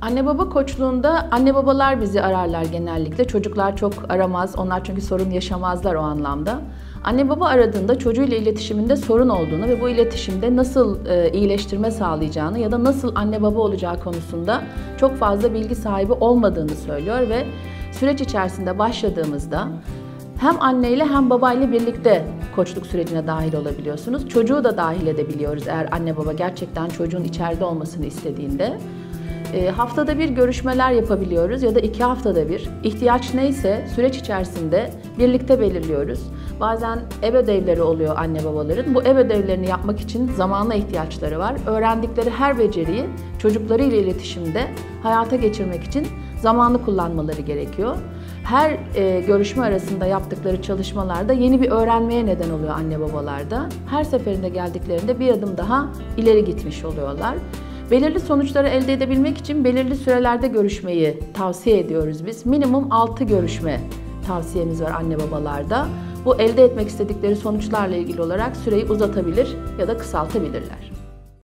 Anne baba koçluğunda anne babalar bizi ararlar genellikle. Çocuklar çok aramaz. Onlar çünkü sorun yaşamazlar o anlamda. Anne baba aradığında çocuğuyla iletişiminde sorun olduğunu ve bu iletişimde nasıl e, iyileştirme sağlayacağını ya da nasıl anne baba olacağı konusunda çok fazla bilgi sahibi olmadığını söylüyor ve süreç içerisinde başladığımızda hem anneyle hem babayla birlikte koçluk sürecine dahil olabiliyorsunuz. Çocuğu da dahil edebiliyoruz eğer anne baba gerçekten çocuğun içeride olmasını istediğinde. E, haftada bir görüşmeler yapabiliyoruz ya da iki haftada bir. İhtiyaç neyse süreç içerisinde birlikte belirliyoruz. Bazen ev ödevleri oluyor anne babaların. Bu ev ödevlerini yapmak için zamana ihtiyaçları var. Öğrendikleri her beceriyi çocuklarıyla iletişimde hayata geçirmek için zamanı kullanmaları gerekiyor. Her e, görüşme arasında yaptıkları çalışmalarda yeni bir öğrenmeye neden oluyor anne babalarda. Her seferinde geldiklerinde bir adım daha ileri gitmiş oluyorlar. Belirli sonuçları elde edebilmek için belirli sürelerde görüşmeyi tavsiye ediyoruz biz. Minimum 6 görüşme tavsiyemiz var anne babalarda. Bu elde etmek istedikleri sonuçlarla ilgili olarak süreyi uzatabilir ya da kısaltabilirler.